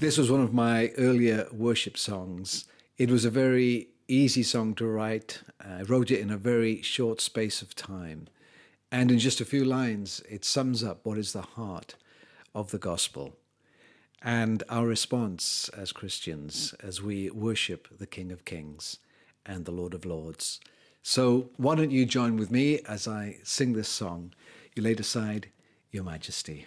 This was one of my earlier worship songs. It was a very easy song to write. I wrote it in a very short space of time. And in just a few lines, it sums up what is the heart of the gospel and our response as Christians as we worship the King of Kings and the Lord of Lords. So, why don't you join with me as I sing this song? You laid aside your majesty.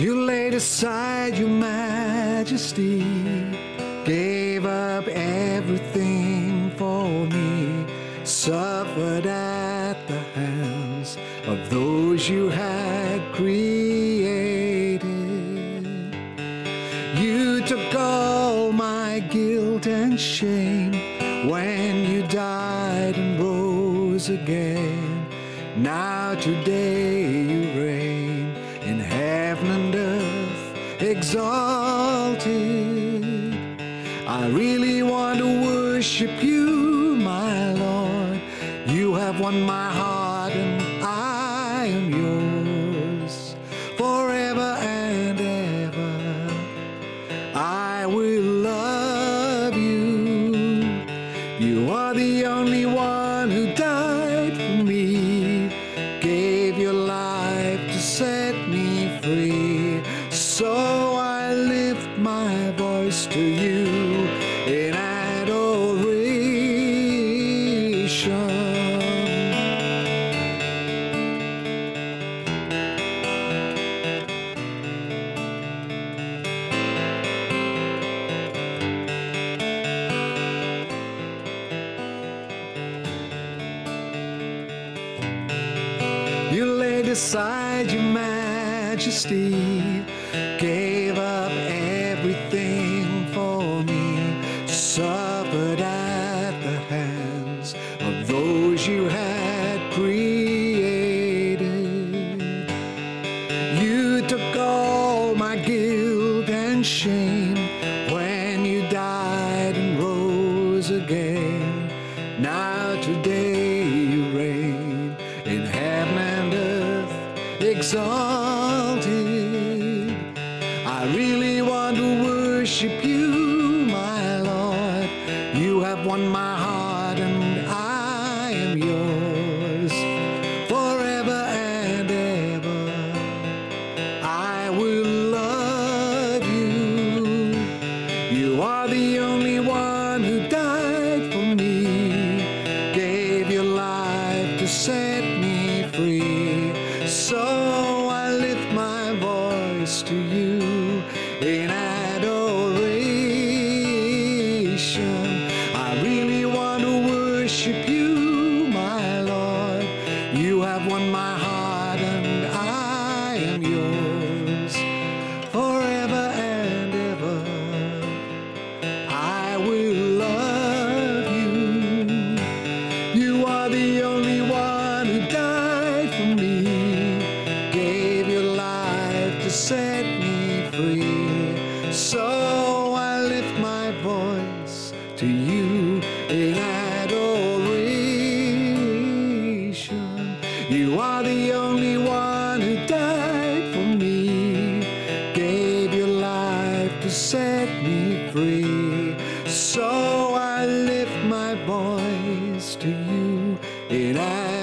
You laid aside your majesty, gave up everything for me, suffered at the hands of those you had created. You took all my guilt and shame when you died and rose again. Now today exalted. I really want to worship you, my Lord. You have won my heart to you in adoration. You laid aside your majesty, gave up suffered at the hands of those you had created. You took all my guilt and shame when you died and rose again. Now today you reign in heaven and earth exalted. My heart and I am yours forever and ever. I will love you. You are the only one who died for me, gave your life to set me free. So I lift my voice to you the only one who died for me, gave your life to set me free. So I lift my voice to you in adoration. You are the only one who died for me, gave your life to set me free. So I lift my voice to you. And I?